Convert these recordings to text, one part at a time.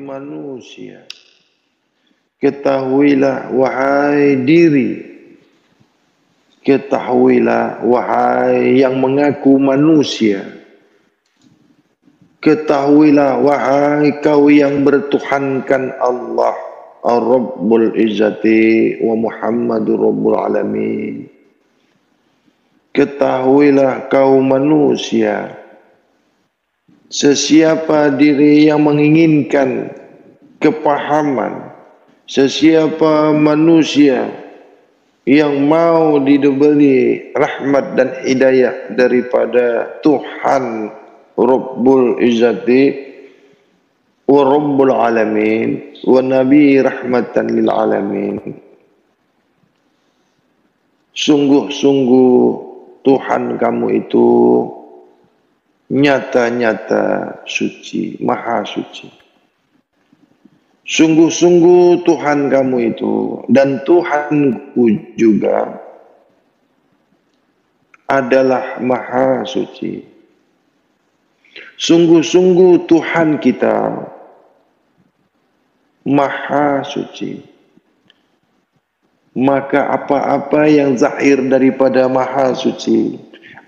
manusia. Ketahuilah wahai diri. Ketahuilah wahai yang mengaku manusia. Ketahuilah wahai kau yang bertuhankan Allah Ar-Rabbul Izzati wa Muhammadur Rabbul Alamin. Ketahuilah kau manusia sesiapa diri yang menginginkan kepahaman sesiapa manusia yang mau diberi rahmat dan hidayah daripada Tuhan Rabbul Izzati wa Rabbul Alamin wa Nabi Rahmatan lil Alamin. Sungguh-sungguh Tuhan kamu itu nyata-nyata suci, maha suci. Sungguh-sungguh Tuhan kamu itu dan Tuhanku juga adalah maha suci. Sungguh-sungguh Tuhan kita Maha suci Maka apa-apa yang zahir daripada Maha suci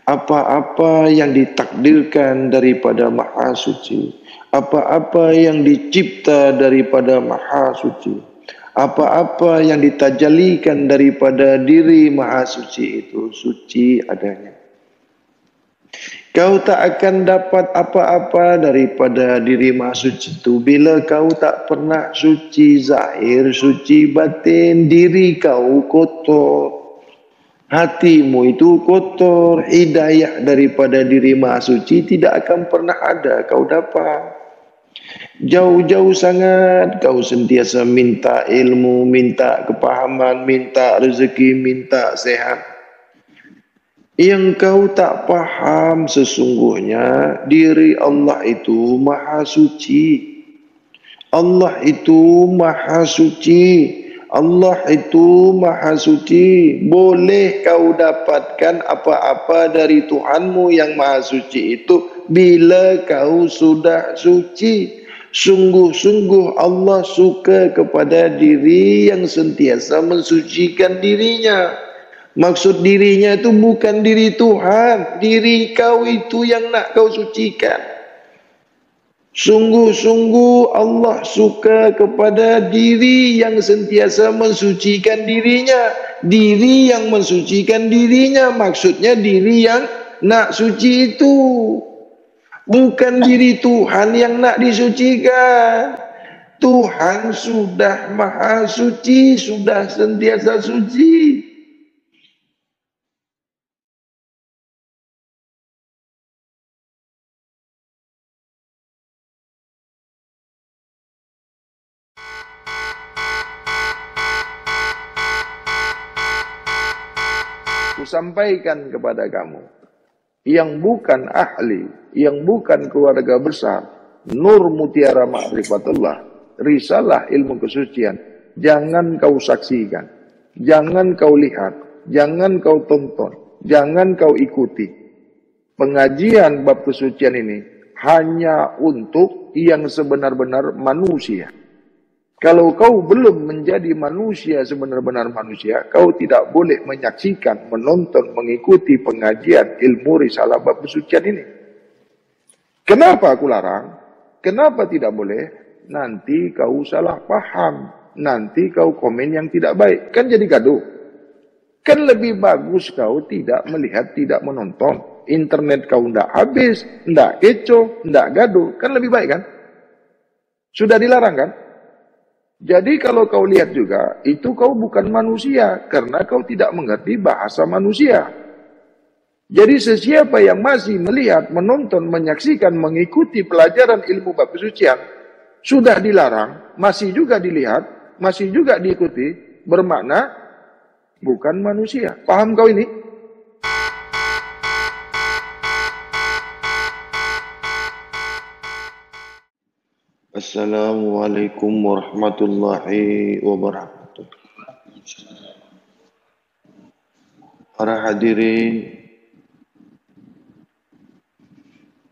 Apa-apa yang ditakdirkan daripada Maha suci. Apa-apa yang dicipta daripada Maha suci. Apa-apa yang ditajalikan daripada diri Maha suci itu Suci adanya. Kau tak akan dapat apa-apa daripada diri maksud itu. Bila kau tak pernah suci zahir, suci batin, diri kau kotor. Hatimu itu kotor, hidayah daripada diri suci tidak akan pernah ada kau dapat. Jauh-jauh sangat kau sentiasa minta ilmu, minta kepahaman, minta rezeki, minta sehat yang kau tak faham sesungguhnya diri Allah itu maha suci. Allah itu maha suci. Allah itu maha suci. Boleh kau dapatkan apa-apa dari Tuhanmu yang maha suci itu bila kau sudah suci. Sungguh-sungguh Allah suka kepada diri yang sentiasa mensucikan dirinya. Maksud dirinya itu bukan diri Tuhan. Diri kau itu yang nak kau sucikan. Sungguh-sungguh Allah suka kepada diri yang sentiasa mensucikan dirinya. Diri yang mensucikan dirinya. Maksudnya diri yang nak suci itu. Bukan diri Tuhan yang nak disucikan. Tuhan sudah maha suci. Sudah sentiasa suci. Sampaikan kepada kamu yang bukan ahli, yang bukan keluarga besar, nur mutiara ma'rifatullah, risalah ilmu kesucian, jangan kau saksikan, jangan kau lihat, jangan kau tonton, jangan kau ikuti. Pengajian bab kesucian ini hanya untuk yang sebenar-benar manusia. Kalau kau belum menjadi manusia sebenar-benar manusia, kau tidak boleh menyaksikan, menonton, mengikuti pengajian ilmu risalah bab kesucian ini. Kenapa aku larang? Kenapa tidak boleh? Nanti kau salah paham. Nanti kau komen yang tidak baik. Kan jadi gaduh. Kan lebih bagus kau tidak melihat, tidak menonton. Internet kau tidak habis, tidak kecoh, tidak gaduh. Kan lebih baik kan? Sudah dilarang kan? Jadi kalau kau lihat juga, itu kau bukan manusia, karena kau tidak mengerti bahasa manusia. Jadi sesiapa yang masih melihat, menonton, menyaksikan, mengikuti pelajaran ilmu bab kesucian, sudah dilarang, masih juga dilihat, masih juga diikuti, bermakna bukan manusia. Paham kau ini? Assalamualaikum warahmatullahi wabarakatuh. Para hadirin,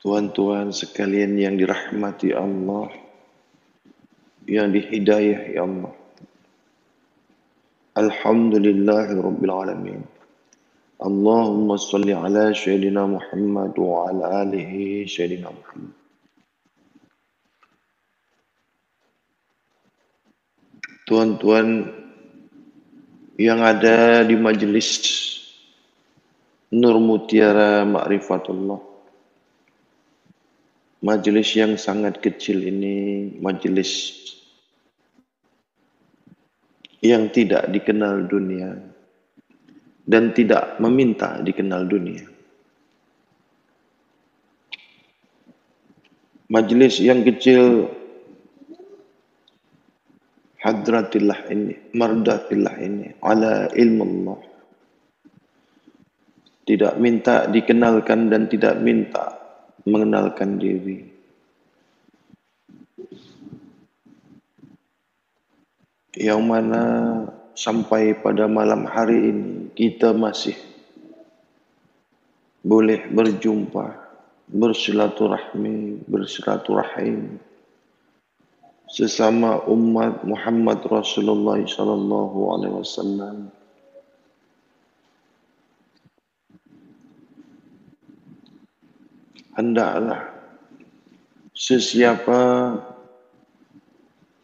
tuan-tuan sekalian yang dirahmati Allah, yang dihidayah ya Allah. Alhamdulillah Rabbil Alamin. Allahumma salli ala Sayyidina Muhammad wa ala alihi Sayyidina Muhammad. Tuan-tuan yang ada di majlis Nur Mutiara Ma'rifatullah. Majlis yang sangat kecil ini, majlis yang tidak dikenal dunia dan tidak meminta dikenal dunia. Majlis yang kecil hadratillah ini, mardatillah ini, ala ilmu Allah. Tidak minta dikenalkan dan tidak minta mengenalkan diri. Yang mana sampai pada malam hari ini kita masih boleh berjumpa, bersilaturahmi, bersilaturahim sesama umat Muhammad Rasulullah sallallahu alaihi wasallam. Hendaklah sesiapa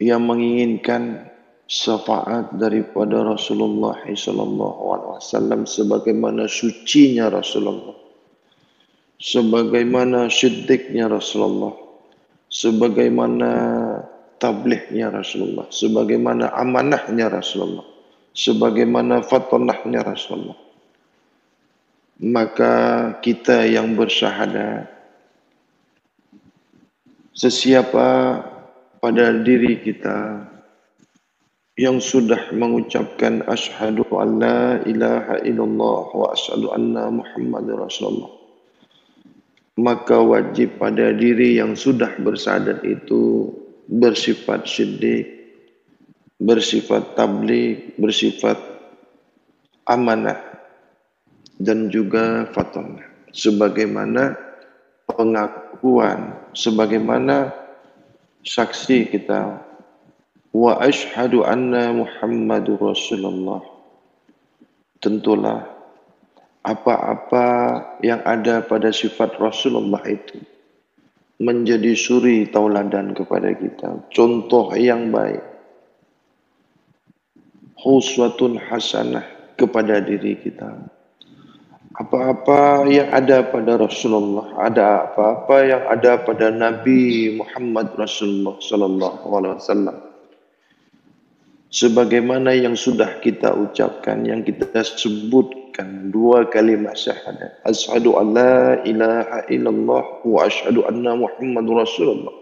yang menginginkan syafaat daripada Rasulullah sallallahu alaihi wasallam sebagaimana sucinya Rasulullah sebagaimana syediknya Rasulullah sebagaimana tablighnya Rasulullah, sebagaimana amanahnya Rasulullah, sebagaimana fatonahnya Rasulullah. Maka kita yang bersyahadat, sesiapa pada diri kita yang sudah mengucapkan ashadu an la ilaha illallah wa ashadu anna muhammad rasulullah maka wajib pada diri yang sudah bersadat itu bersifat syidik, bersifat tablik, bersifat amanah dan juga fatonah. Sebagaimana pengakuan, sebagaimana saksi kita wa ashhadu anna muhammadur rasulullah tentulah apa-apa yang ada pada sifat Rasulullah itu menjadi suri tauladan kepada kita. Contoh yang baik. Huswatun hasanah kepada diri kita. Apa-apa yang ada pada Rasulullah, ada apa-apa yang ada pada Nabi Muhammad Rasulullah sallallahu alaihi wasallam. Sebagaimana yang sudah kita ucapkan, yang kita sebut mengucapkan dua kalimat syahadat. Ashadu an la ilaha illallah wa ashadu anna Muhammadur Rasulullah.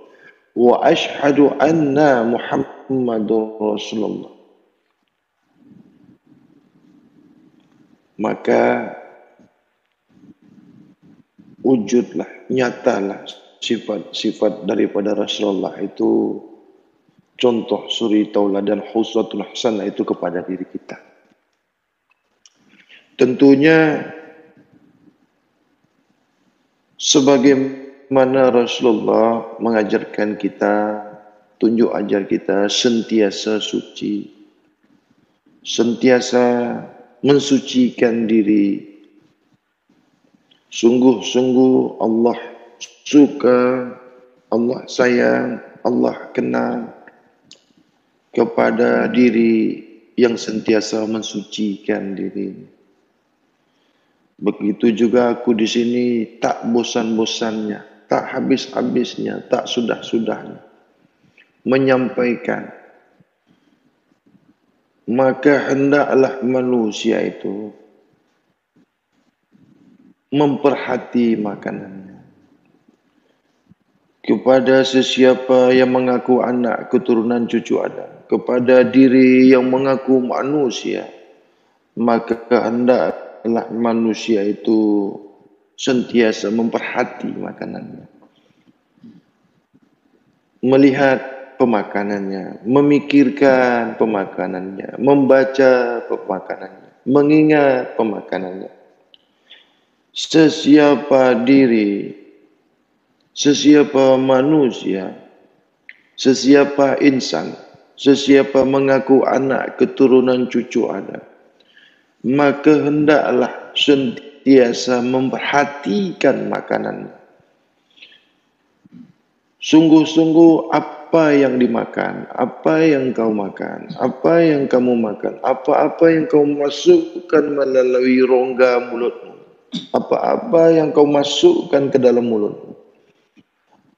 Wa ashadu anna Muhammadur Rasulullah. Maka wujudlah, nyatalah sifat-sifat daripada Rasulullah itu contoh suri tauladan huswatul hasanah itu kepada diri kita. Tentunya sebagaimana Rasulullah mengajarkan kita, tunjuk ajar kita sentiasa suci, sentiasa mensucikan diri. Sungguh-sungguh Allah suka, Allah sayang, Allah kenal kepada diri yang sentiasa mensucikan diri. Begitu juga aku di sini tak bosan-bosannya, tak habis-habisnya, tak sudah-sudahnya. Menyampaikan. Maka hendaklah manusia itu memperhati makanannya. Kepada sesiapa yang mengaku anak keturunan cucu Adam kepada diri yang mengaku manusia maka hendak hendaklah manusia itu sentiasa memperhati makanannya. Melihat pemakanannya, memikirkan pemakanannya, membaca pemakanannya, mengingat pemakanannya. Sesiapa diri, sesiapa manusia, Sesiapa insan, sesiapa mengaku anak keturunan cucu ada, maka hendaklah sentiasa memperhatikan makanan. Sungguh-sungguh apa yang dimakan, apa yang kau makan, apa yang kamu makan, apa-apa yang kau masukkan melalui rongga mulutmu, apa-apa yang kau masukkan ke dalam mulutmu,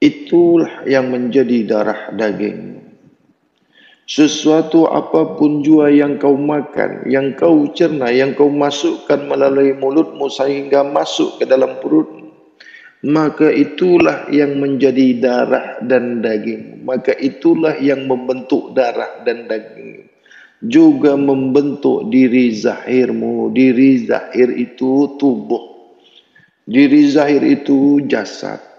itulah yang menjadi darah daging. Sesuatu apapun jua yang kau makan, yang kau cerna, yang kau masukkan melalui mulutmu sehingga masuk ke dalam perutmu, maka itulah yang menjadi darah dan daging. Maka itulah yang membentuk darah dan daging. Juga membentuk diri zahirmu. Diri zahir itu tubuh. Diri zahir itu jasad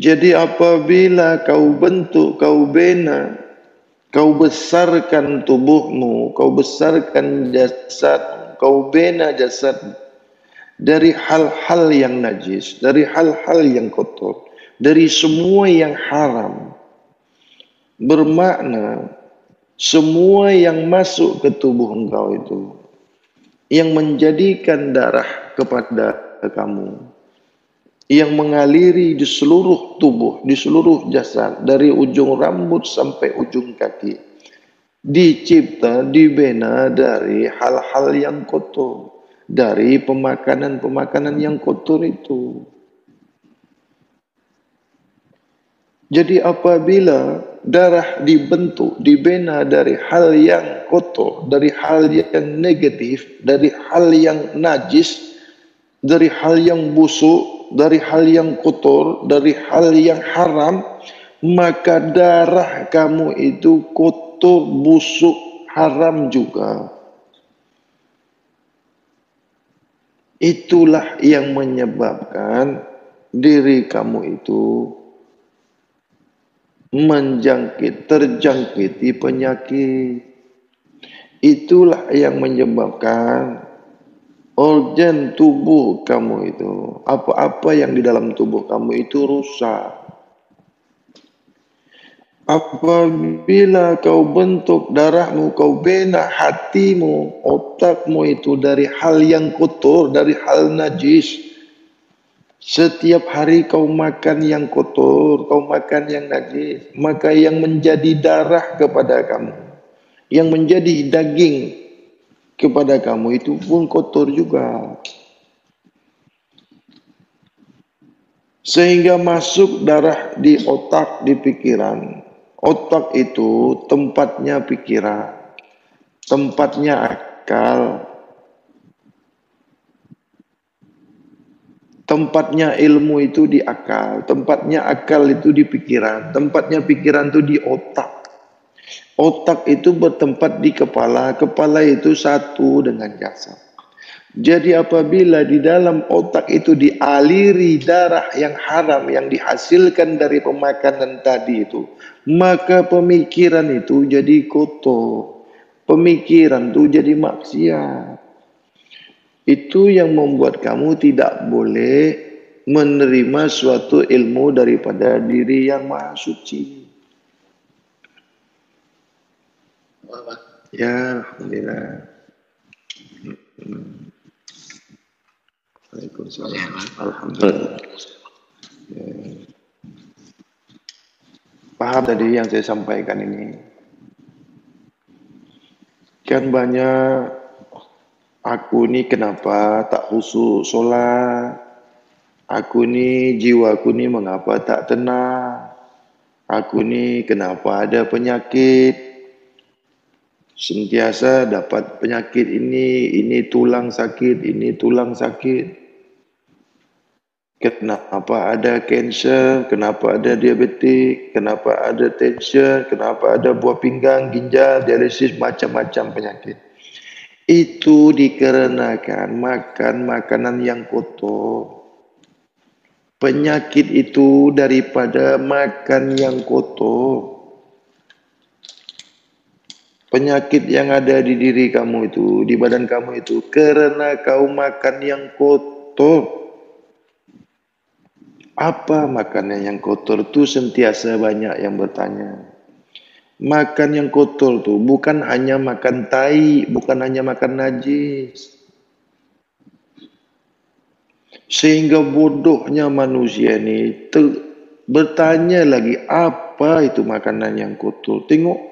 jadi apabila kau bentuk kau bina kau besarkan tubuhmu kau besarkan jasad kau bina jasadmu dari hal-hal yang najis, dari hal-hal yang kotor, dari semua yang haram. Bermakna semua yang masuk ke tubuh engkau itu yang menjadikan darah kepada kamu yang mengaliri di seluruh tubuh, di seluruh jasad dari ujung rambut sampai ujung kaki dicipta, dibina dari hal-hal yang kotor dari pemakanan-pemakanan yang kotor itu. Jadi apabila darah dibentuk, dibina dari hal yang kotor, dari hal yang negatif, dari hal yang najis, dari hal yang busuk, dari hal yang kotor, dari hal yang haram, maka darah kamu itu kotor, busuk, haram juga. Itulah yang menyebabkan diri kamu itu menjangkit, terjangkiti penyakit. Itulah yang menyebabkan organ tubuh kamu itu, apa-apa yang di dalam tubuh kamu itu rusak. Apabila kau bentuk darahmu, kau bina hatimu, otakmu itu dari hal yang kotor, dari hal najis. Setiap hari kau makan yang kotor, kau makan yang najis. Maka yang menjadi darah kepada kamu, yang menjadi daging kepada kamu itu pun kotor juga. Sehingga masuk darah di otak, di pikiran. Otak itu tempatnya pikiran, tempatnya akal, tempatnya ilmu itu di akal, tempatnya akal itu di pikiran, tempatnya pikiran itu di otak. Otak itu bertempat di kepala, kepala itu satu dengan jasad. Jadi apabila di dalam otak itu dialiri darah yang haram yang dihasilkan dari pemakanan tadi itu, maka pemikiran itu jadi kotor. Pemikiran itu jadi maksiat. Itu yang membuat kamu tidak boleh menerima suatu ilmu daripada diri yang maha suci. Ya, Alhamdulillah. Waalaikumsalam. Alhamdulillah. Ya. Paham tadi yang saya sampaikan ini? Kan banyak aku ni kenapa tak khusus solat? Aku ni jiwaku ni mengapa tak tenang? Aku ni kenapa ada penyakit? Sentiasa dapat penyakit ini, ini tulang sakit, ini tulang sakit. Kenapa ada kanser, kenapa ada diabetik, kenapa ada tension, kenapa ada buah pinggang, ginjal, dialisis, macam-macam penyakit. Itu dikarenakan makan makanan yang kotor. Penyakit itu daripada makan yang kotor penyakit yang ada di diri kamu itu, di badan kamu itu, kerana kau makan yang kotor. Apa makanan yang kotor tu sentiasa banyak yang bertanya. Makan yang kotor tu bukan hanya makan tai, bukan hanya makan najis. Sehingga bodohnya manusia ni ter- bertanya lagi apa itu makanan yang kotor. Tengok.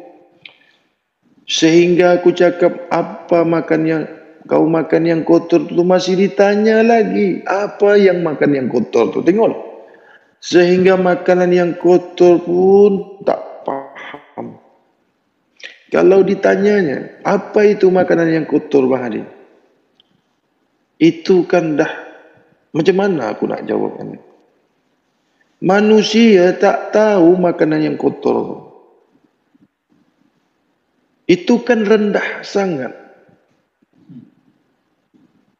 Sehingga aku cakap apa makan yang kau makan yang kotor tu masih ditanya lagi. Apa yang makan yang kotor tu? Tengok. Sehingga makanan yang kotor pun tak kalau ditanyanya, apa itu makanan yang kotor Bang Hadi? Itu kan dah, macam mana aku nak jawabnya? Manusia tak tahu makanan yang kotor. Itu kan rendah sangat.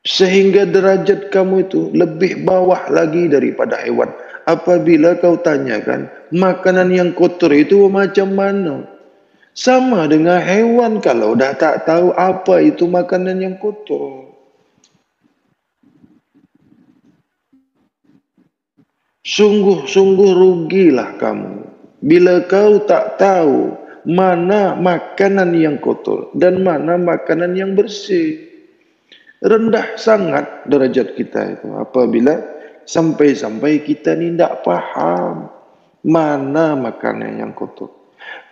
Sehingga derajat kamu itu lebih bawah lagi daripada hewan. Apabila kau tanyakan, makanan yang kotor itu macam mana? Sama dengan hewan kalau dah tak tahu apa itu makanan yang kotor. Sungguh-sungguh rugilah kamu. Bila kau tak tahu mana makanan yang kotor dan mana makanan yang bersih. Rendah sangat derajat kita itu apabila sampai-sampai kita ni tak faham mana makanan yang kotor.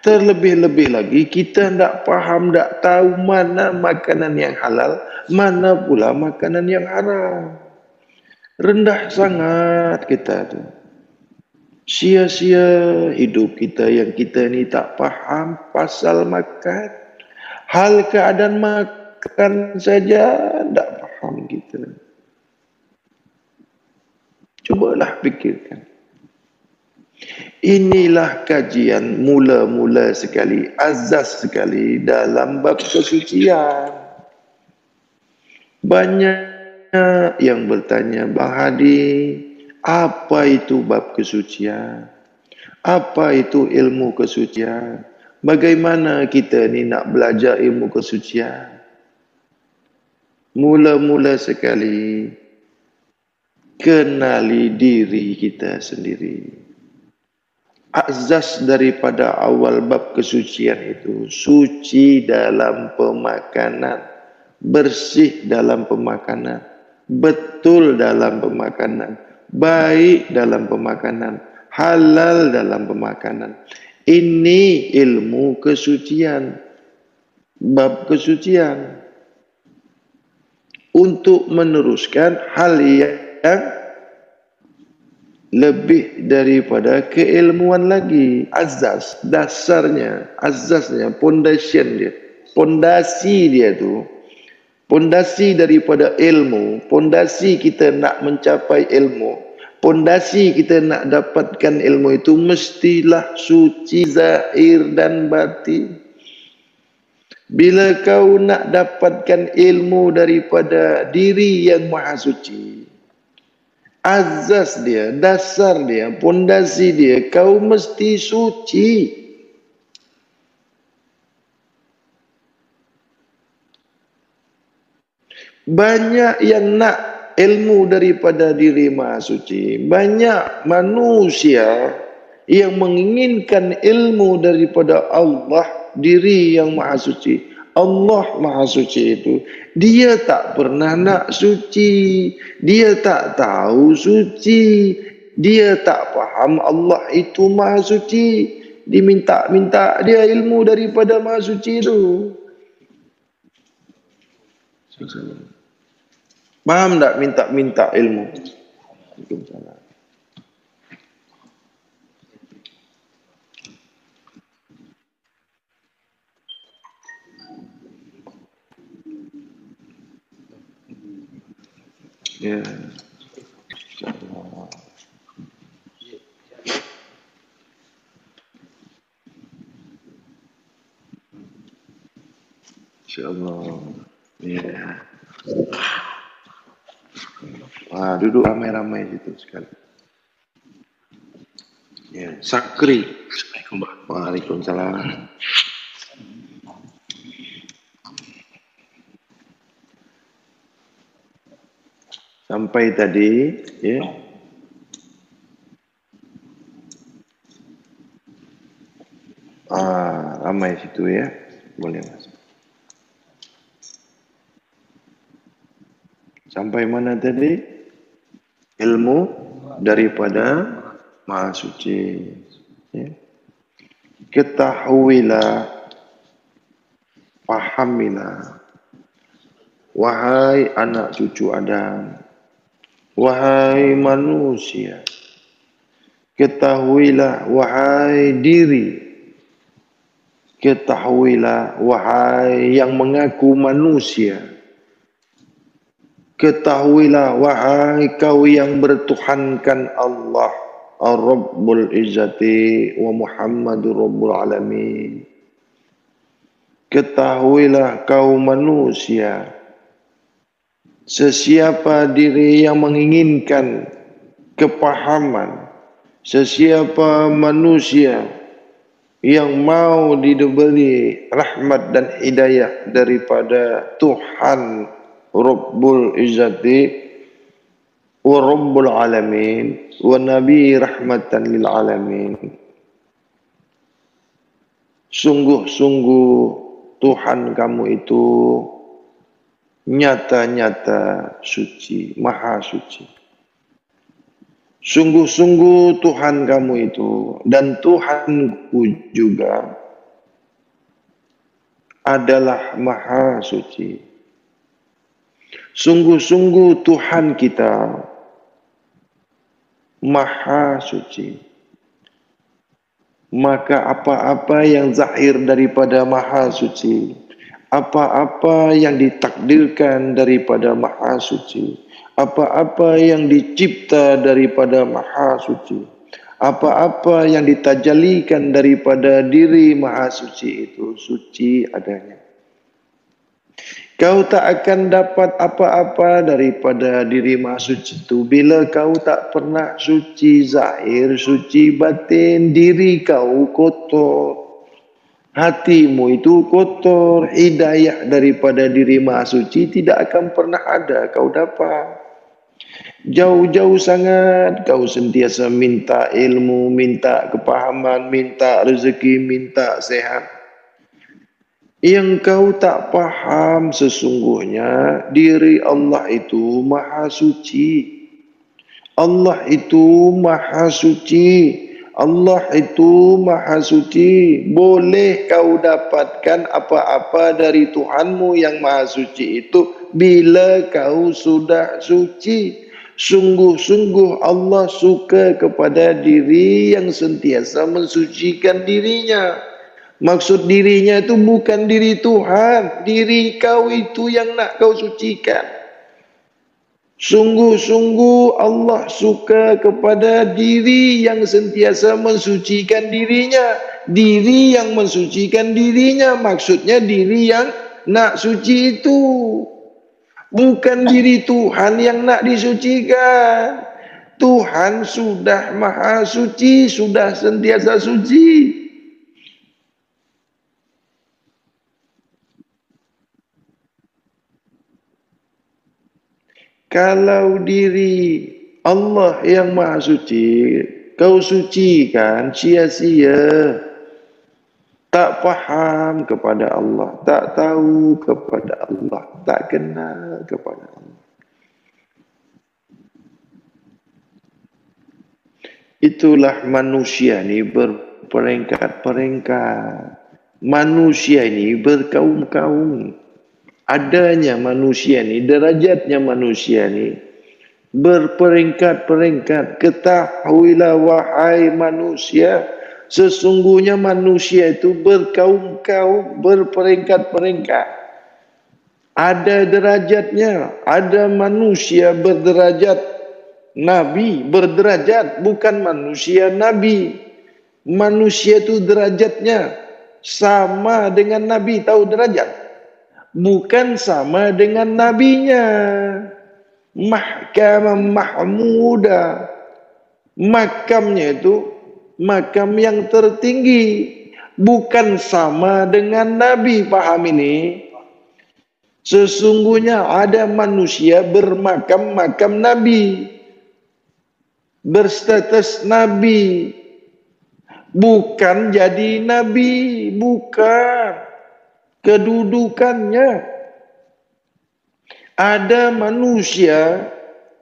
Terlebih-lebih lagi kita tidak faham, tidak tahu mana makanan yang halal, mana pula makanan yang haram. Rendah sangat kita tu. Sia-sia hidup kita yang kita ni tak faham pasal makan. Hal keadaan makan saja tidak faham kita. Cubalah fikirkan. Inilah kajian mula-mula sekali, azaz sekali dalam bab kesucian. Banyak yang bertanya, Bang Hadi, apa itu bab kesucian? Apa itu ilmu kesucian? Bagaimana kita ni nak belajar ilmu kesucian? Mula-mula sekali, kenali diri kita sendiri azas daripada awal bab kesucian itu suci dalam pemakanan bersih dalam pemakanan betul dalam pemakanan baik dalam pemakanan halal dalam pemakanan. Ini ilmu kesucian bab kesucian. Untuk meneruskan hal yang lebih daripada keilmuan lagi. Azas dasarnya azasnya pondasi dia. Pondasi dia tu pondasi daripada ilmu pondasi kita nak mencapai ilmu pondasi kita nak dapatkan ilmu itu mestilah suci zahir dan batin bila kau nak dapatkan ilmu daripada diri yang maha suci azas dia, dasar dia, pondasi dia, kau mesti suci. Banyak yang nak ilmu daripada diri maha suci. Banyak manusia yang menginginkan ilmu daripada Allah, diri yang maha suci. Allah Maha Suci itu dia tak pernah nak suci. Dia tak tahu suci. Dia tak faham Allah itu Maha Suci diminta-minta dia ilmu daripada Maha Suci itu Faham tak minta-minta ilmu? Ya. InsyaAllah. InsyaAllah. Ya. Ah, duduk ramai-ramai situ sekali. Ya, yeah. Sakri. Assalamualaikum. Waalaikumsalam. Sampai tadi, ya. Yeah. Ah, ramai situ ya. Boleh masuk. Sampai mana tadi? Ilmu daripada Maha Suci. Ya. Ketahuilah, pahamilah. Wahai anak cucu Adam. Wahai manusia. Ketahuilah, wahai diri Ketahuilah wahai yang mengaku manusia Ketahuilah wahai kau yang bertuhankan Allah Ar-Rabbul Izzati wa Muhammadur Rabbul Alamin. Ketahuilah kau manusia Sesiapa diri yang menginginkan kepahaman Sesiapa manusia yang mau diberi rahmat dan hidayah daripada Tuhan Rabbul Izzati wa Rabbul Alamin wa Nabi rahmatan lil alamin sungguh-sungguh Tuhan kamu itu nyata-nyata suci maha suci Sungguh-sungguh Tuhan kamu itu dan Tuhanku juga adalah maha suci. Sungguh-sungguh Tuhan kita maha suci. Maka apa-apa yang zahir daripada maha suci, apa-apa yang ditakdirkan daripada maha suci, apa-apa yang dicipta daripada maha suci apa-apa yang ditajalikan daripada diri maha suci itu suci adanya kau tak akan dapat apa-apa daripada diri maha suci itu bila kau tak pernah suci zahir suci batin diri kau kotor. Hatimu itu kotor. Hidayah daripada diri suci tidak akan pernah ada kau dapat. Jauh-jauh sangat kau sentiasa minta ilmu, minta kepahaman, minta rezeki, minta sehat. Yang kau tak paham sesungguhnya diri Allah itu maha suci. Allah itu maha suci. Allah itu maha suci. Boleh kau dapatkan apa-apa dari Tuhanmu yang maha suci itu bila kau sudah suci. Sungguh-sungguh Allah suka kepada diri yang sentiasa mensucikan dirinya. Maksud dirinya itu bukan diri Tuhan. Diri kau itu yang nak kau sucikan. Sungguh-sungguh Allah suka kepada diri yang sentiasa mensucikan dirinya. Diri yang mensucikan dirinya. Maksudnya diri yang nak suci itu. Bukan diri Tuhan yang nak disucikan. Tuhan sudah maha suci, sudah sentiasa suci. Kalau diri Allah yang maha suci, kau sucikan sia-sia tak faham kepada Allah, tak tahu kepada Allah, tak kenal kepada Allah. Itulah manusia ni berperingkat-peringkat. Manusia ini berkaum-kaum. Adanya manusia ni, derajatnya manusia ni berperingkat-peringkat. Ketahuilah wahai manusia, Sesungguhnya manusia itu berkaum-kaum, berperingkat-peringkat. Ada derajatnya, ada manusia berderajat nabi, berderajat bukan manusia nabi. Manusia itu derajatnya sama dengan nabi, tahu derajat? Bukan sama dengan nabinya. Mahkamah mahmuda. Makamnya itu makam yang tertinggi. Bukan sama dengan nabi paham ini? Sesungguhnya ada manusia bermakam-makam nabi. Berstatus nabi. Bukan jadi nabi, bukan kedudukannya. Ada manusia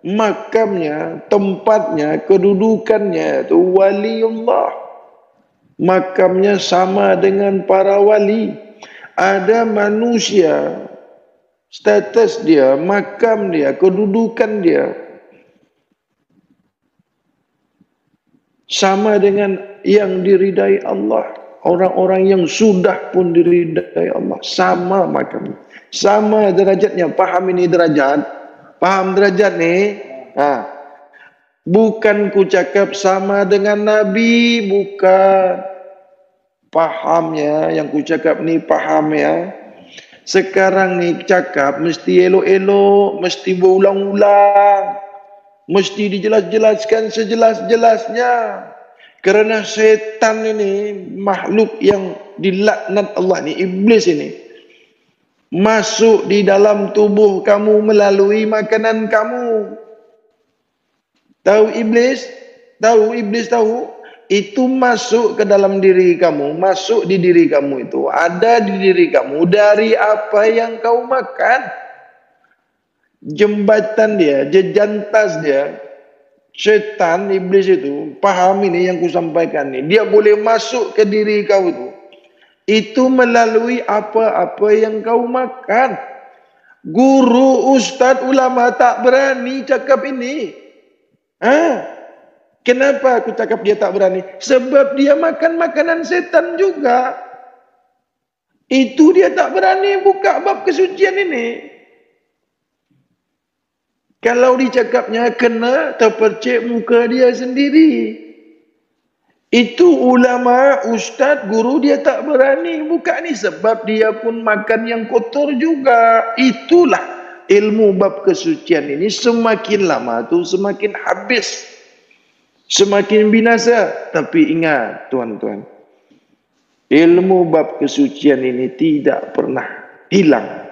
makamnya, tempatnya, kedudukannya itu waliullah. Makamnya sama dengan para wali. Ada manusia status dia, makam dia, kedudukan dia sama dengan yang diridai Allah. Orang-orang yang sudah pun diridai Allah sama makamnya. Sama derajatnya. Paham ini derajat? Paham derajat ni? Ha. Bukan ku cakap sama dengan Nabi, bukan. Pahamnya yang ku cakap ni paham ya. Sekarang ni cakap mesti elok-elok, mesti berulang-ulang. Mesti dijelas-jelaskan sejelas-jelasnya. Kerana setan ini makhluk yang dilaknat Allah ni iblis ini masuk di dalam tubuh kamu melalui makanan kamu. Tahu iblis? Tahu iblis tahu? Itu masuk ke dalam diri kamu, masuk di diri kamu itu, ada di diri kamu dari apa yang kau makan. Jembatan dia, jejantas dia, Syaitan, iblis itu, paham ini yang ku sampaikan ni. Dia boleh masuk ke diri kau itu. Itu melalui apa-apa yang kau makan. Guru, ustaz, ulama tak berani cakap ini. Ha? Kenapa aku cakap dia tak berani? Sebab dia makan makanan setan juga. Itu dia tak berani buka bab kesucian ini. Kalau dicakapnya kena terpercik muka dia sendiri. Itu ulama, ustaz, guru dia tak berani buka ni sebab dia pun makan yang kotor juga. Itulah ilmu bab kesucian ini semakin lama tu semakin habis. Semakin binasa. Tapi ingat tuan-tuan. Ilmu bab kesucian ini tidak pernah hilang.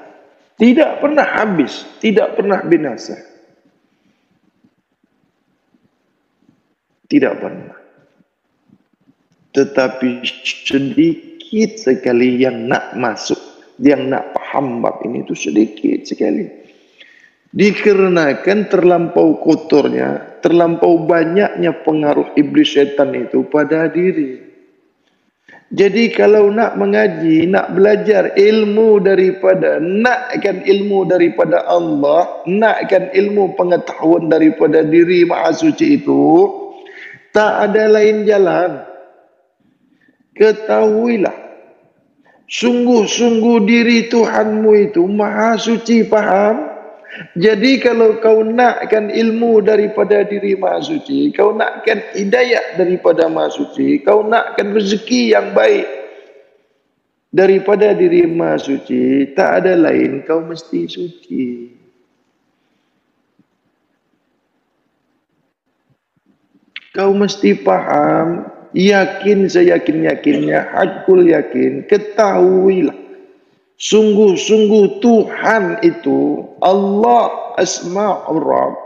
Tidak pernah habis. Tidak pernah binasa. Tidak pernah. Tetapi sedikit sekali yang nak masuk, yang nak paham bab ini itu sedikit sekali. Dikarenakan terlampau kotornya, terlampau banyaknya pengaruh iblis syaitan itu pada diri. Jadi kalau nak mengaji, nak belajar ilmu daripada, nakkan ilmu daripada Allah, nakkan ilmu pengetahuan daripada diri maha suci itu, tak ada lain jalan. Ketahuilah. Sungguh-sungguh diri Tuhanmu itu maha suci faham. Jadi kalau kau nakkan ilmu daripada diri maha suci. Kau nakkan hidayah daripada maha suci. Kau nakkan rezeki yang baik. Daripada diri maha suci. Tak ada lain kau mesti suci. Kau mesti faham, yakin seyakin-yakinnya, hakul yakin, ketahuilah. Sungguh-sungguh Tuhan itu Allah Asma'ul Rabb.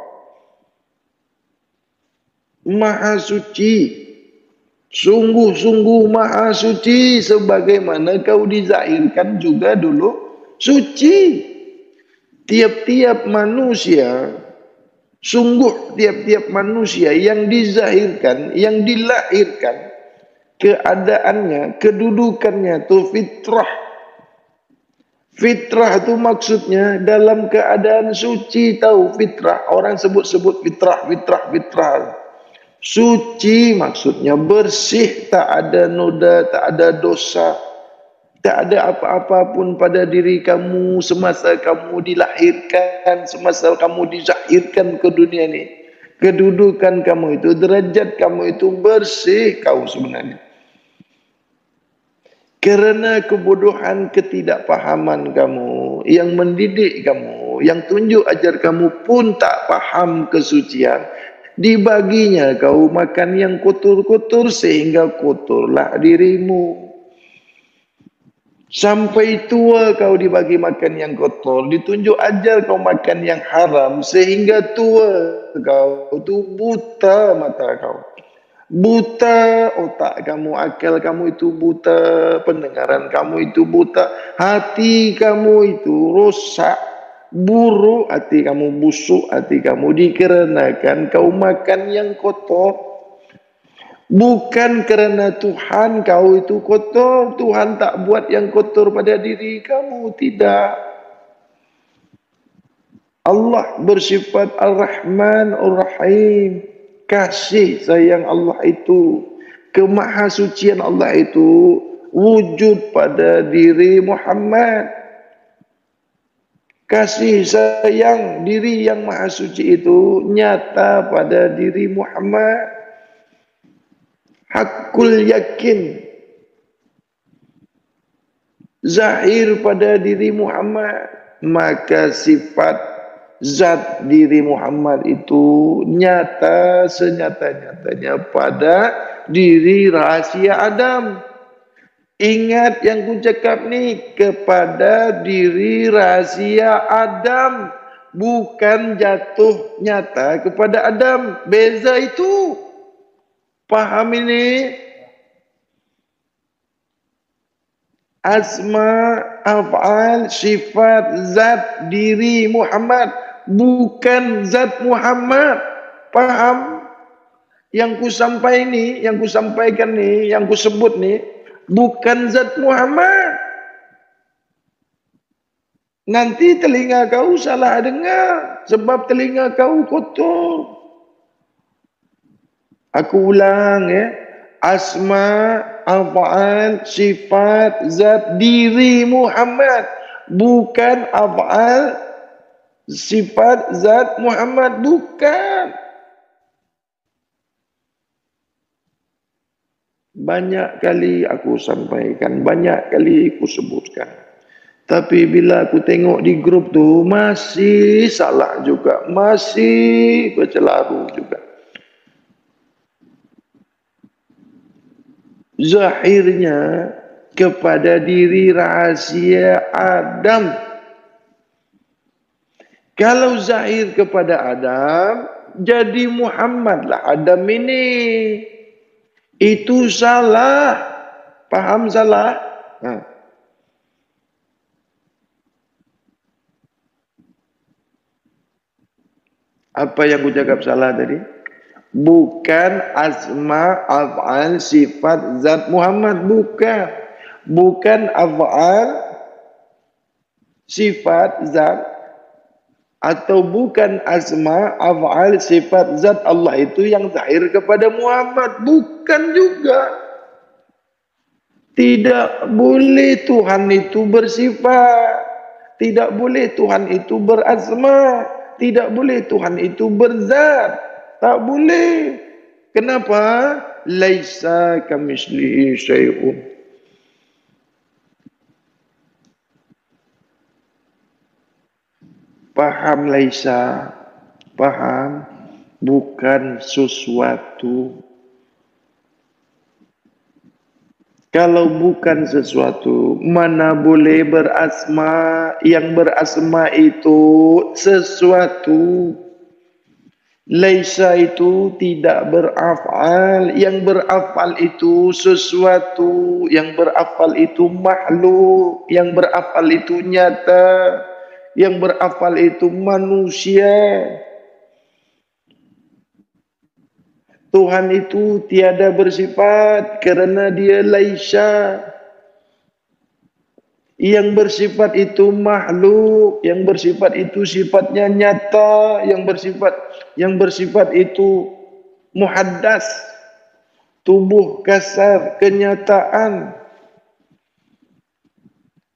Maha suci. Sungguh-sungguh maha suci sebagaimana kau dizahirkan juga dulu suci. Tiap-tiap manusia Sungguh tiap-tiap manusia yang dizahirkan, yang dilahirkan, keadaannya, kedudukannya itu fitrah. Fitrah itu maksudnya dalam keadaan suci tahu fitrah. Orang sebut-sebut fitrah, fitrah, fitrah. Suci maksudnya bersih, tak ada noda, tak ada dosa. Tak ada apa-apa pun pada diri kamu semasa kamu dilahirkan, semasa kamu dizahirkan ke dunia ini. Kedudukan kamu itu, derajat kamu itu bersih kau sebenarnya. Kerana kebodohan ketidakpahaman kamu, yang mendidik kamu, yang tunjuk ajar kamu pun tak paham kesucian. Dibaginya kau makan yang kotor-kotor sehingga kotorlah dirimu. Sampai tua kau dibagi makan yang kotor, ditunjuk ajar kau makan yang haram sehingga tua kau tu buta mata kau. Buta otak kamu, akal kamu itu buta, pendengaran kamu itu buta, hati kamu itu rusak, buruk, hati kamu busuk, hati kamu dikarenakan kau makan yang kotor. Bukan kerana Tuhan kau itu kotor, Tuhan tak buat yang kotor pada diri kamu, tidak. Allah bersifat Ar-Rahman Ar-Rahim kasih sayang Allah itu, kemahasucian Allah itu wujud pada diri Muhammad. Kasih sayang diri yang maha suci itu nyata pada diri Muhammad. Hakul yakin. Zahir pada diri Muhammad. Maka sifat zat diri Muhammad itu nyata senyata-nyatanya pada diri rahasia Adam. Ingat yang ku cakap ni kepada diri rahasia Adam. Bukan jatuh nyata kepada Adam. Beza itu. Paham ini? Asma, af'al, sifat, zat, diri Muhammad bukan zat Muhammad. Paham? Yang ku sampai ni, yang ku sampaikan ni, yang ku sebut ni, bukan zat Muhammad. Nanti telinga kau salah dengar sebab telinga kau kotor. Aku ulang ya. Asma, af'al, sifat, zat diri Muhammad. Bukan af'al, sifat zat Muhammad bukan banyak kali aku sampaikan banyak kali aku sebutkan tapi bila aku tengok di grup tu masih salah juga masih bercelaru juga zahirnya kepada diri rahasia Adam kalau zahir kepada Adam, jadi Muhammad lah Adam ini. Itu salah. Paham salah? Ha. Apa yang aku cakap salah tadi? Bukan asma af'al sifat zat Muhammad. Bukan. Bukan af'al sifat zat. Atau bukan asma af'al sifat zat Allah itu yang zahir kepada Muhammad. Bukan juga. Tidak boleh Tuhan itu bersifat. Tidak boleh Tuhan itu berasma. Tidak boleh Tuhan itu berzat tak boleh. Kenapa? Laisa kamislihi syai'un. Paham Laisa, paham? Bukan sesuatu. Kalau bukan sesuatu, mana boleh berasma? Yang berasma itu sesuatu. Laisa itu tidak berafal, yang berafal itu sesuatu, yang berafal itu makhluk, yang berafal itu nyata yang berafal itu manusia. Tuhan itu tiada bersifat kerana dia laisha. Yang bersifat itu makhluk, yang bersifat itu sifatnya nyata, yang bersifat yang bersifat itu muhaddas, tubuh kasar, kenyataan.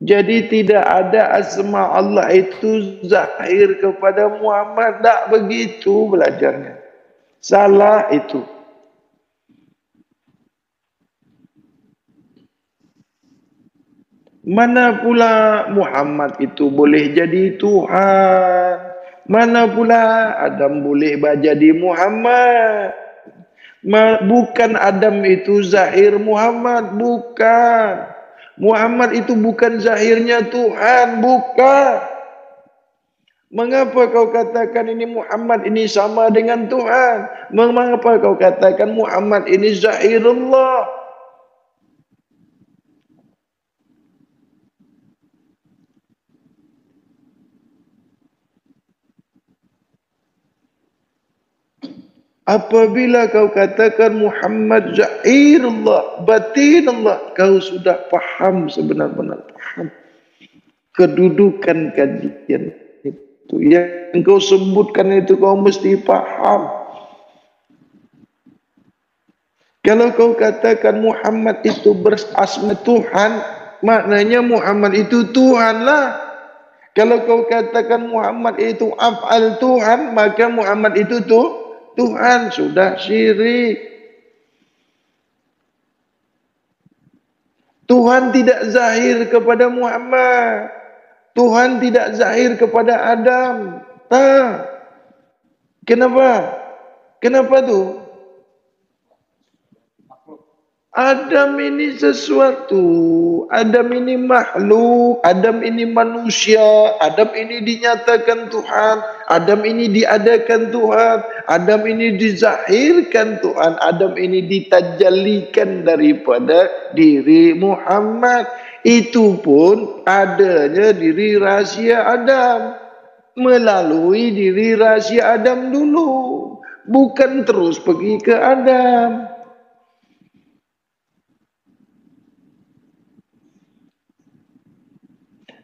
Jadi tidak ada asma Allah itu zahir kepada Muhammad. Tak begitu belajarnya. Salah itu. Mana pula Muhammad itu boleh jadi Tuhan. Mana pula Adam boleh jadi Muhammad. Bukan Adam itu zahir Muhammad. Bukan. Muhammad itu bukan zahirnya Tuhan, bukan. Mengapa kau katakan ini Muhammad ini sama dengan Tuhan? Mengapa kau katakan Muhammad ini Zahirullah? Apabila kau katakan Muhammad Zahirullah, batinullah, kau sudah paham sebenar-benar. Paham kedudukan kajian itu. Yang kau sebutkan itu kau mesti faham. Kalau kau katakan Muhammad itu berasma Tuhan maknanya Muhammad itu Tuhan lah. Kalau kau katakan Muhammad itu af'al Tuhan maka Muhammad itu tu Tuhan sudah syirik Tuhan tidak zahir kepada Muhammad Tuhan tidak zahir kepada Adam. Tak. Kenapa? Kenapa tu? Adam ini sesuatu. Adam ini makhluk. Adam ini manusia. Adam ini dinyatakan Tuhan. Adam ini diadakan Tuhan. Adam ini dizahirkan Tuhan. Adam ini ditajalikan daripada diri Muhammad itu pun adanya diri rahsia Adam melalui diri rahsia Adam dulu bukan terus pergi ke Adam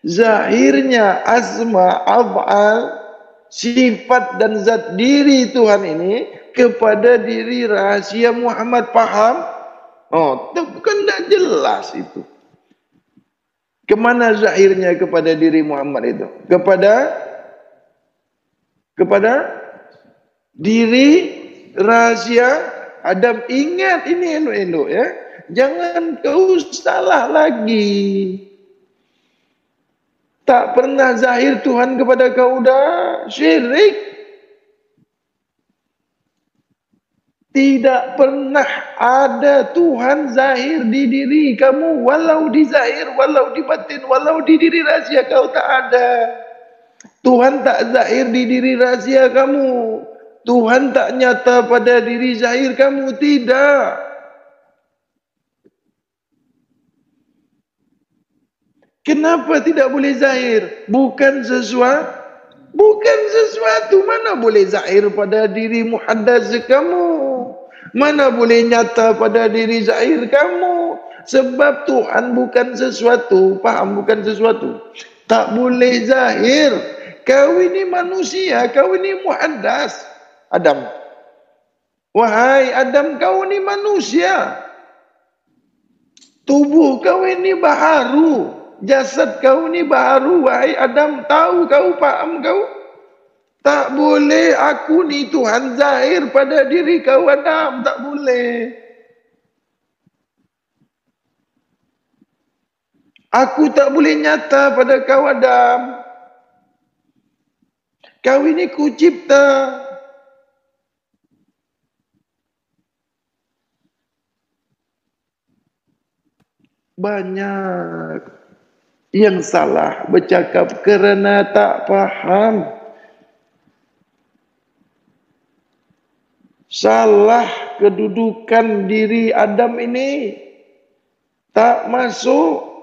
zahirnya asma af'al sifat dan zat diri Tuhan ini kepada diri rahsia Muhammad paham oh itu bukan tak jelas itu Kemana zahirnya kepada diri Muhammad itu? Kepada kepada diri rahasia Adam ingat ini elok-elok ya. Jangan kau salah lagi. Tak pernah zahir Tuhan kepada kau dah syirik. Tidak pernah ada Tuhan zahir di diri kamu walau di zahir, walau di batin, walau di diri rahsia kau tak ada. Tuhan tak zahir di diri rahsia kamu. Tuhan tak nyata pada diri zahir kamu. Tidak. Kenapa tidak boleh zahir? Bukan sesuatu. Bukan sesuatu. Mana boleh zahir pada diri muhaddas kamu? Mana boleh nyata pada diri zahir kamu? Sebab Tuhan bukan sesuatu. Faham bukan sesuatu. Tak boleh zahir. Kau ini manusia. Kau ini muhaddas. Adam. Wahai Adam, kau ini manusia. Tubuh kau ini baharu. Jasad kau ini baharu. Wahai Adam, tahu kau, faham kau? Tak boleh aku ni Tuhan zahir pada diri kau Adam. Tak boleh. Aku tak boleh nyata pada kau Adam. Kau ini ku cipta. Banyak yang salah bercakap kerana tak faham. salah kedudukan diri Adam ini tak masuk.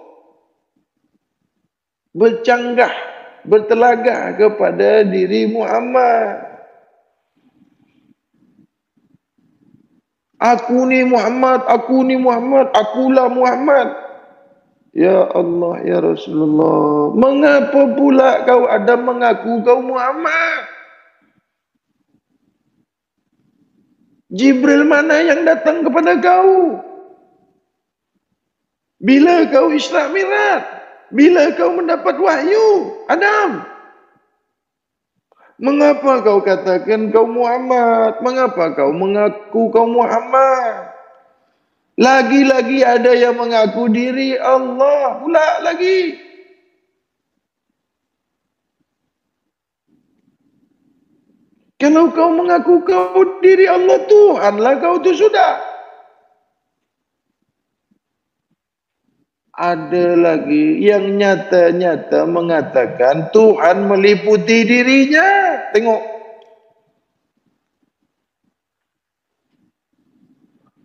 Bercanggah bertelagah kepada diri Muhammad. Aku ni Muhammad aku ni Muhammad akulah Muhammad Ya Allah ya Rasulullah mengapa pula kau Adam mengaku kau Muhammad Jibril mana yang datang kepada kau? Bila kau Isra Mi'raj? Bila kau mendapat wahyu? Adam. Mengapa kau katakan kau Muhammad? Mengapa kau mengaku kau Muhammad? Lagi-lagi ada yang mengaku diri Allah pula lagi. Kalau kau mengaku kau diri Allah Tuhan lah kau tu sudah. ada lagi yang nyata-nyata mengatakan Tuhan meliputi dirinya. Tengok.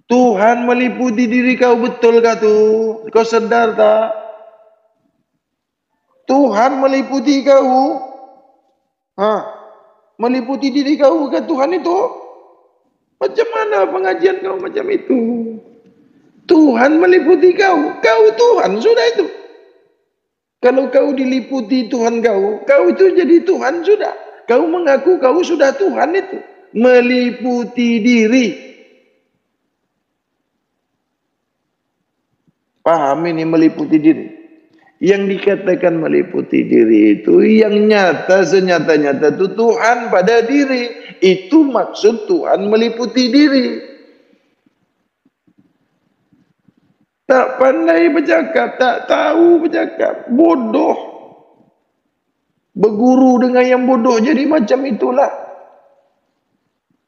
Tuhan meliputi diri kau betul kah tu? Kau sedar tak? Tuhan meliputi kau. Ha? Meliputi diri kau ke Tuhan itu? Macam mana pengajian kau macam itu? Tuhan meliputi kau. Kau Tuhan sudah itu. Kalau kau diliputi Tuhan kau, kau itu jadi Tuhan sudah. Kau mengaku kau sudah Tuhan itu. Meliputi diri. Paham ini meliputi diri. Yang dikatakan meliputi diri itu yang nyata senyata-nyata itu Tuhan pada diri. Itu maksud Tuhan meliputi diri. Tak pandai bercakap, tak tahu bercakap, bodoh. Berguru dengan yang bodoh jadi macam itulah.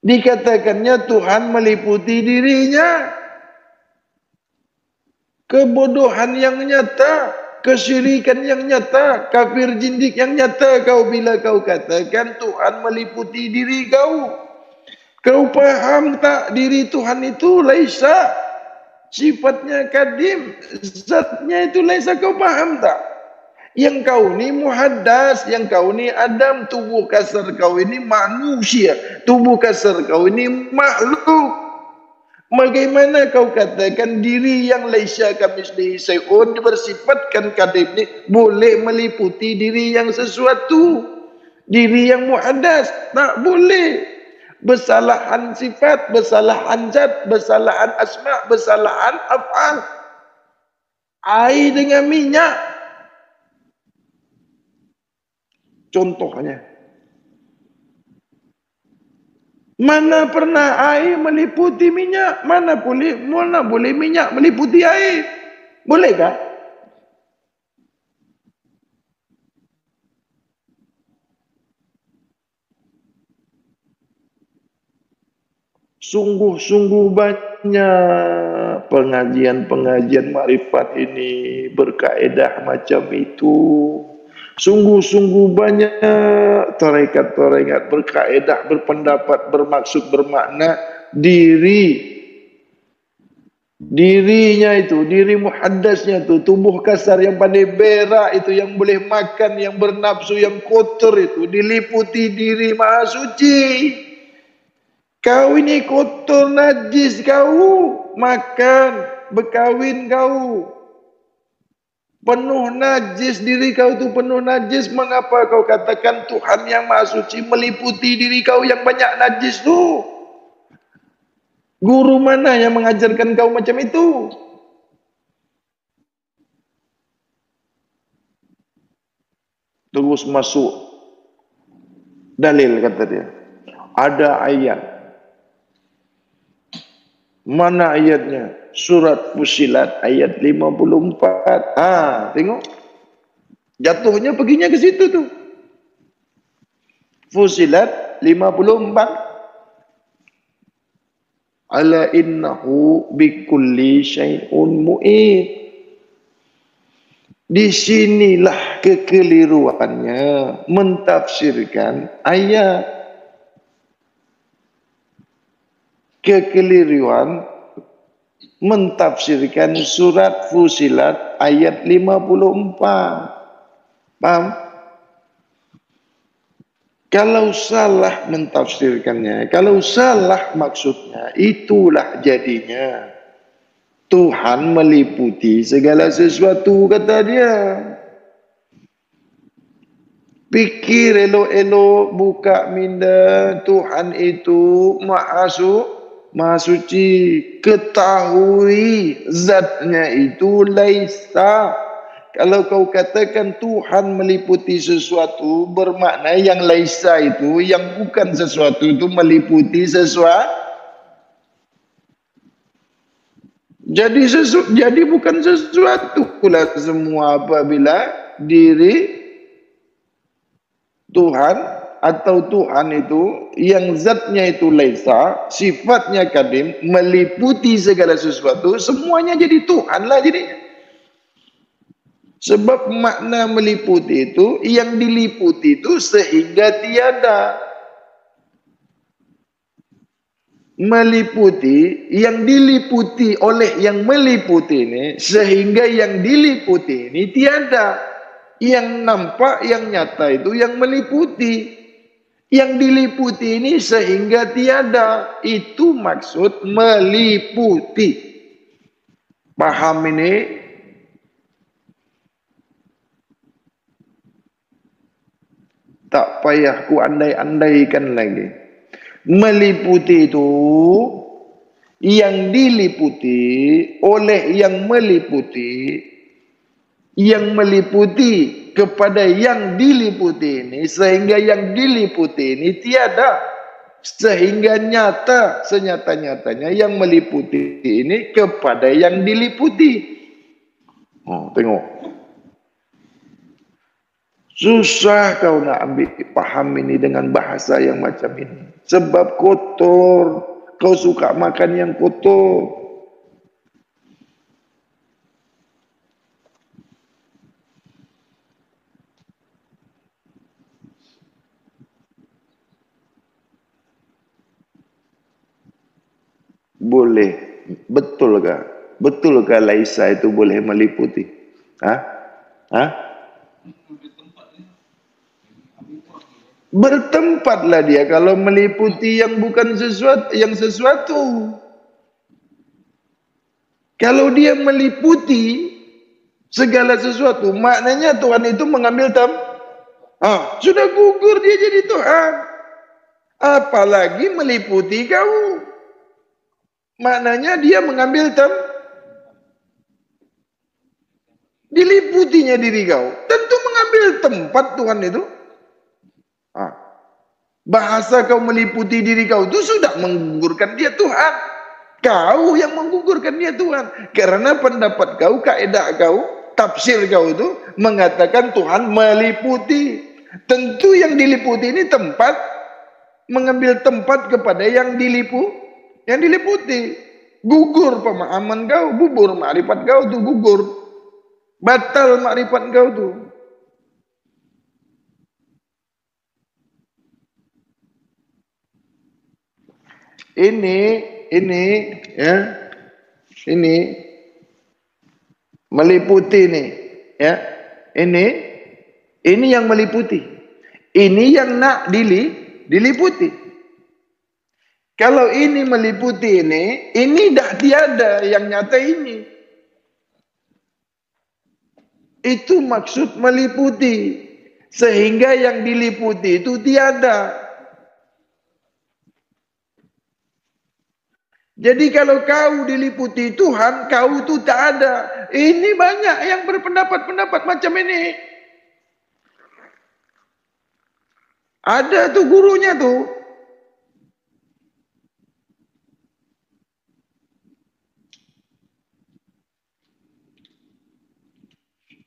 Dikatakannya Tuhan meliputi dirinya. Kebodohan yang nyata, kesyirikan yang nyata, kafir jindik yang nyata kau bila kau katakan Tuhan meliputi diri kau. Kau faham tak diri Tuhan itu laisa? Sifatnya kadim zatnya itu laisa. Kau faham tak? Yang kau ni muhaddas yang kau ni adam tubuh kasar kau ini manusia. Tubuh kasar kau ini makhluk bagaimana kau katakan diri yang laisa kamisli sayun bersifatkan kadim ni boleh meliputi diri yang sesuatu diri yang muhaddas tak boleh Bersalahan sifat, bersalahan zat, bersalahan asma, bersalahan af'al. Air dengan minyak. Contohnya. Mana pernah air meliputi minyak? Mana boleh mana boleh minyak meliputi air? Bolehkah? Sungguh-sungguh banyak pengajian-pengajian marifat ini berkaedah macam itu. Sungguh-sungguh banyak tarekat-tarekat berkaedah, berpendapat, bermaksud, bermakna diri. Dirinya itu, diri muhaddasnya itu, tubuh kasar yang pandai berak itu, yang boleh makan, yang bernafsu, yang kotor itu, diliputi diri maha suci. Kau ini kotor najis kau makan berkahwin kau penuh najis diri kau tu penuh najis. Mengapa kau katakan Tuhan yang Maha Suci meliputi diri kau yang banyak najis tu? Guru mana yang mengajarkan kau macam itu? Terus masuk dalil kata dia. Ada ayat Mana ayatnya? Surat Fusilat ayat 54. Ah, tengok. Jatuhnya perginya ke situ tu. Fusilat 54. Ala innahu bikulli syai'un mu'id. Di sinilah kekeliruannya mentafsirkan ayat kekeliruan mentafsirkan surat Fusilat ayat 54. Paham? Kalau salah mentafsirkannya, kalau salah maksudnya, itulah jadinya. Tuhan meliputi segala sesuatu, kata dia. Pikir elok-elok, buka minda, Tuhan itu maha Maha suci ketahui zatnya itu laisa. Kalau kau katakan Tuhan meliputi sesuatu bermakna yang laisa itu yang bukan sesuatu itu meliputi sesuatu. Jadi sesu jadi bukan sesuatu pula semua apabila diri Tuhan atau Tuhan itu yang zatnya itu laisa, sifatnya kadim, meliputi segala sesuatu, semuanya jadi Tuhan lah jadi. Sebab makna meliputi itu, yang diliputi itu sehingga tiada. Meliputi, yang diliputi oleh yang meliputi ini, sehingga yang diliputi ini tiada. Yang nampak, yang nyata itu yang meliputi. Yang diliputi ini sehingga tiada. Itu maksud meliputi. Paham ini? tak payah ku andai-andaikan lagi. Meliputi itu yang diliputi oleh yang meliputi yang meliputi kepada yang diliputi ini sehingga yang diliputi ini tiada sehingga nyata senyata-nyatanya yang meliputi ini kepada yang diliputi. Oh, tengok. Susah kau nak ambil paham ini dengan bahasa yang macam ini. Sebab kotor. Kau suka makan yang kotor. Boleh. Betul ke? Betul ke Laisa itu boleh meliputi? Ha? Ha? bertempatlah dia kalau meliputi yang bukan sesuatu yang sesuatu kalau dia meliputi segala sesuatu maknanya Tuhan itu mengambil tam ah sudah gugur dia jadi Tuhan apalagi meliputi kau maknanya dia mengambil tam diliputinya diri kau tentu mengambil tempat Tuhan itu Ha. Bahasa kau meliputi diri kau itu sudah menggugurkan dia Tuhan. Kau yang menggugurkan dia Tuhan. Karena pendapat kau, kaedah kau, tafsir kau itu mengatakan Tuhan meliputi. Tentu yang diliputi ini tempat mengambil tempat kepada yang dilipu, yang diliputi. Gugur pemahaman kau, bubur makrifat kau tu gugur. Batal makrifat kau tu. ini ini ya ini meliputi ini ya ini ini yang meliputi ini yang nak dili diliputi kalau ini meliputi ini ini dah tiada yang nyata ini itu maksud meliputi sehingga yang diliputi itu tiada Jadi kalau kau diliputi Tuhan, kau tu tak ada. Ini banyak yang berpendapat-pendapat macam ini. Ada tu gurunya tu.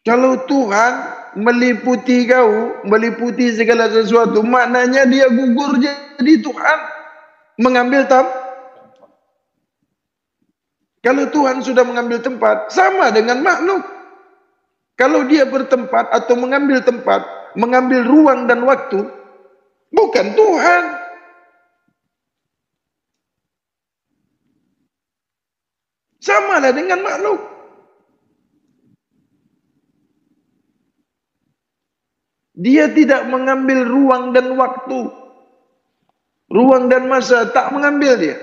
Kalau Tuhan meliputi kau, meliputi segala sesuatu, maknanya dia gugur jadi Tuhan. Mengambil tamu. Kalau Tuhan sudah mengambil tempat, sama dengan makhluk. Kalau dia bertempat atau mengambil tempat, mengambil ruang dan waktu, bukan Tuhan. Sama lah dengan makhluk. Dia tidak mengambil ruang dan waktu. Ruang dan masa tak mengambil dia.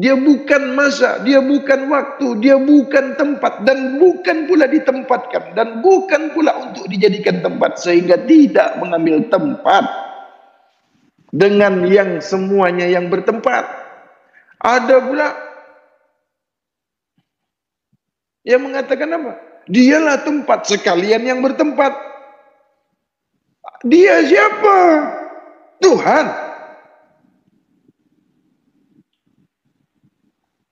Dia bukan masa, dia bukan waktu, dia bukan tempat dan bukan pula ditempatkan dan bukan pula untuk dijadikan tempat sehingga tidak mengambil tempat dengan yang semuanya yang bertempat. Ada pula yang mengatakan apa? Dialah tempat sekalian yang bertempat. Dia siapa? Tuhan.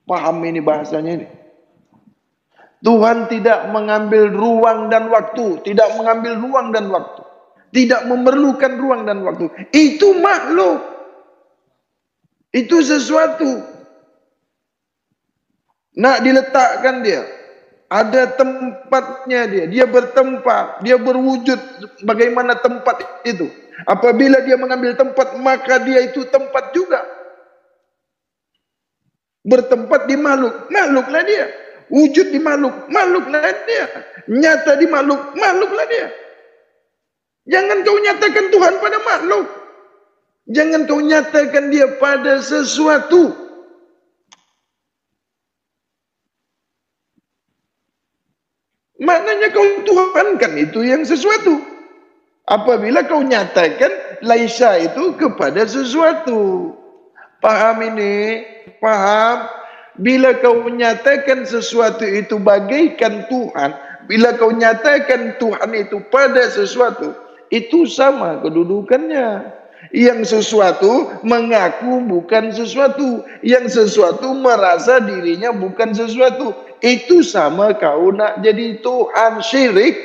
Paham ini bahasanya ini. Tuhan tidak mengambil ruang dan waktu. Tidak mengambil ruang dan waktu. Tidak memerlukan ruang dan waktu. Itu makhluk. Itu sesuatu. Nak diletakkan dia. Ada tempatnya dia. Dia bertempat. Dia berwujud bagaimana tempat itu. Apabila dia mengambil tempat, maka dia itu tempat juga. Bertempat di makhluk. Makhluklah dia. Wujud di makhluk. Makhluklah dia. Nyata di makhluk. Makhluklah dia. Jangan kau nyatakan Tuhan pada makhluk. Jangan kau nyatakan dia pada sesuatu. Maknanya kau tuhankan itu yang sesuatu. Apabila kau nyatakan laisa itu kepada sesuatu. Paham ini? Paham? Bila kau nyatakan sesuatu itu bagaikan Tuhan. Bila kau nyatakan Tuhan itu pada sesuatu. Itu sama kedudukannya. Yang sesuatu mengaku bukan sesuatu. Yang sesuatu merasa dirinya bukan sesuatu. Itu sama kau nak jadi Tuhan syirik.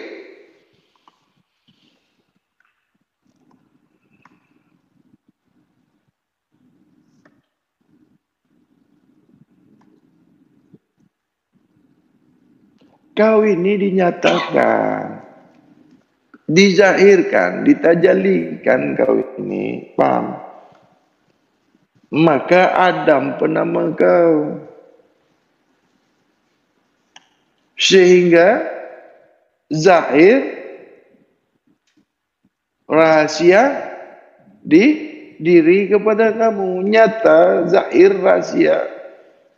Kau ini dinyatakan. Dizahirkan, ditajalikan kau ini. Paham? Maka Adam penama kau. Sehingga zahir rahasia di diri kepada kamu. Nyata zahir rahasia.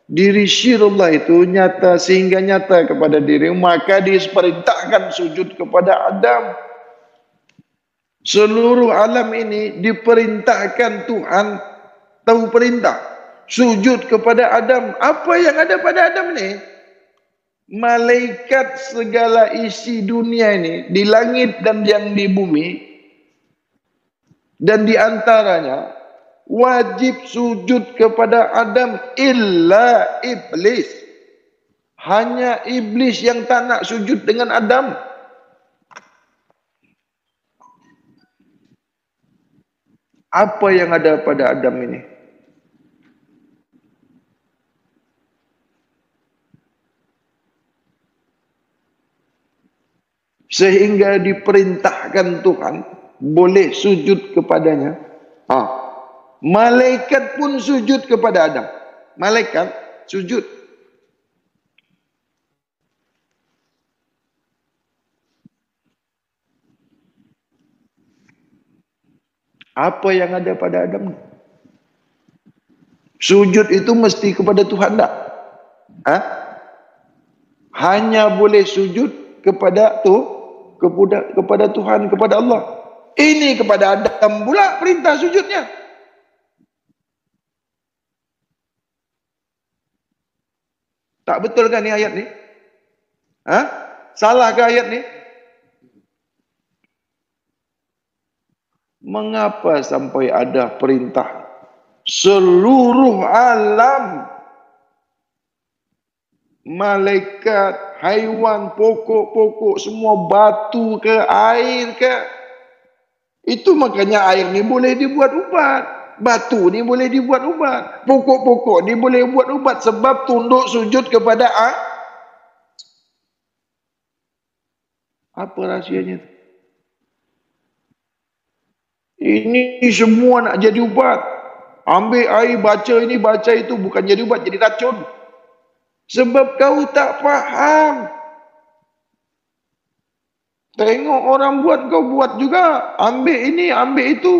Diri syirullah itu nyata sehingga nyata kepada diri. Maka diperintahkan sujud kepada Adam. Seluruh alam ini diperintahkan Tuhan tahu perintah sujud kepada Adam. Apa yang ada pada Adam ni malaikat segala isi dunia ini di langit dan yang di bumi dan di antaranya wajib sujud kepada Adam illa iblis. Hanya iblis yang tak nak sujud dengan Adam. Apa yang ada pada Adam ini sehingga diperintahkan Tuhan boleh sujud kepadanya. Ha. Malaikat pun sujud kepada Adam. Malaikat sujud. Apa yang ada pada Adam? Sujud itu mesti kepada Tuhan tak? Ha? Hanya boleh sujud kepada tu kepada kepada Tuhan kepada Allah. Ini kepada Adam pula perintah sujudnya. Tak betul kan ni ayat ni? Ha? Salah ke ayat ni? Mengapa sampai ada perintah seluruh alam malaikat, haiwan, pokok-pokok, semua batu ke air ke. Itu makanya air ni boleh dibuat ubat. Batu ni boleh dibuat ubat. Pokok-pokok ni boleh buat ubat sebab tunduk sujud kepada a. Apa rahsianya Ini semua nak jadi ubat. Ambil air baca ini baca itu bukan jadi ubat jadi racun. Sebab kau tak faham. Tengok orang buat kau buat juga. Ambil ini, ambil itu.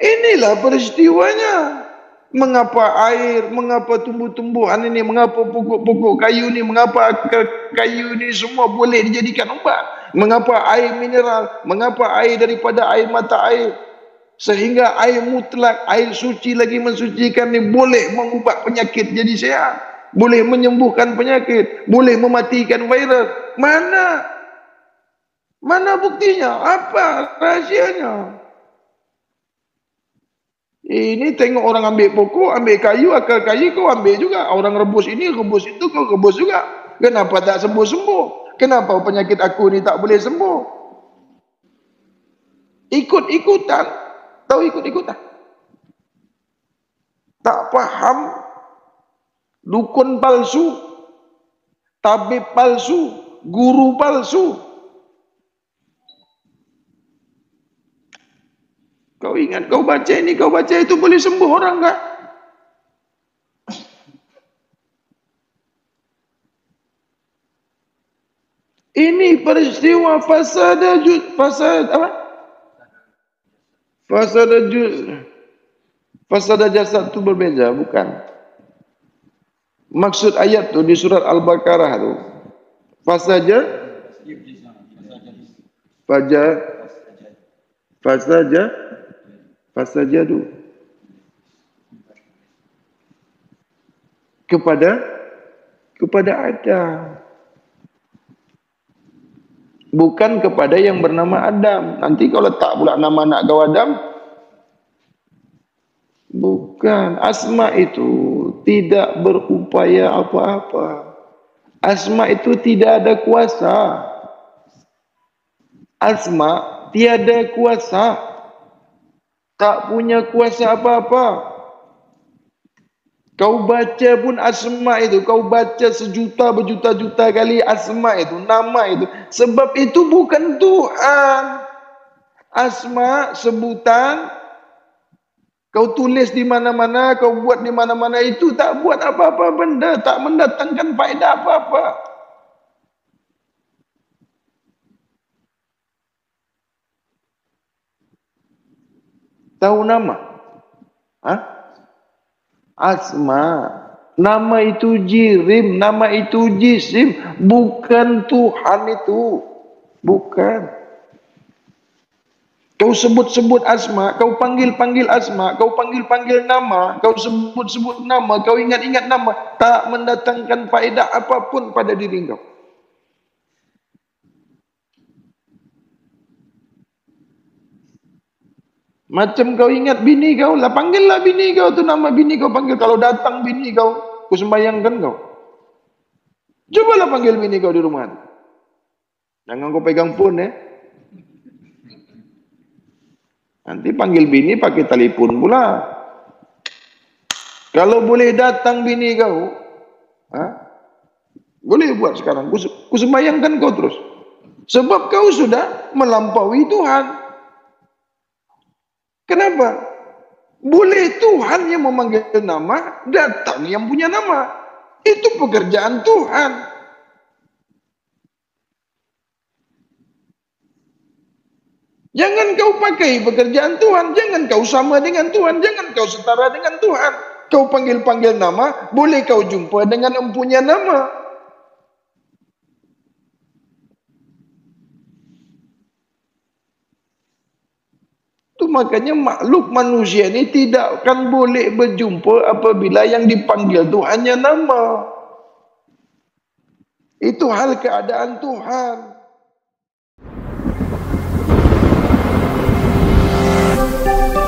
Inilah peristiwanya. Mengapa air, mengapa tumbuh-tumbuhan ini, mengapa pokok-pokok kayu ini, mengapa kayu ini semua boleh dijadikan ubat. Mengapa air mineral, mengapa air daripada air mata air sehingga air mutlak, air suci lagi mensucikan ni boleh mengubah penyakit jadi sehat. Boleh menyembuhkan penyakit. Boleh mematikan virus. Mana? Mana buktinya? Apa rahsianya? Ini tengok orang ambil pokok, ambil kayu, akar kayu kau ambil juga. Orang rebus ini, rebus itu, kau rebus juga. Kenapa tak sembuh-sembuh? Kenapa penyakit aku ni tak boleh sembuh? Ikut-ikutan Tahu ikut-ikut tak? Faham dukun palsu tabib palsu, guru palsu. Kau ingat kau baca ini, kau baca itu boleh sembuh orang enggak? Ini peristiwa fasada juz fasad apa? Fasada juz fasada jasad itu berbeza, bukan? Maksud ayat tu di surat Al-Baqarah tu. Fasaja Faja Fasaja Fasaja tu kepada kepada Adam bukan kepada yang bernama Adam. Nanti kalau tak pula nama anak kau Adam, bukan. Asma itu tidak berupaya apa-apa. Asma itu tidak ada kuasa. Asma tiada kuasa. Tak punya kuasa apa-apa. Kau baca pun asma itu, kau baca sejuta berjuta-juta kali asma itu, nama itu. Sebab itu bukan Tuhan. Asma, sebutan, kau tulis di mana-mana, kau buat di mana-mana itu tak buat apa-apa benda, tak mendatangkan faedah apa-apa. Tahu nama? Hah? Asma. Nama itu jirim, nama itu jisim, bukan Tuhan itu. Bukan. Kau sebut-sebut asma, kau panggil-panggil asma, kau panggil-panggil nama, kau sebut-sebut nama, kau ingat-ingat nama, tak mendatangkan faedah apapun pada diri kau. Macam kau ingat bini kau lah, panggillah bini kau tu nama bini kau panggil. Kalau datang bini kau, ku sembayangkan kau. Cubalah panggil bini kau di rumah. Jangan kau pegang pun eh. Nanti panggil bini pakai telefon pula. Kalau boleh datang bini kau, ha? boleh buat sekarang. Ku sembayangkan kau terus. Sebab kau sudah melampaui Tuhan. Kenapa? Boleh Tuhan yang memanggil nama, datang yang punya nama. Itu pekerjaan Tuhan. Jangan kau pakai pekerjaan Tuhan. Jangan kau sama dengan Tuhan. Jangan kau setara dengan Tuhan. Kau panggil-panggil nama, boleh kau jumpa dengan empunya nama. Tu makanya makhluk manusia ni tidak akan boleh berjumpa apabila yang dipanggil tu hanya nama. Itu hal keadaan Tuhan. Thank you.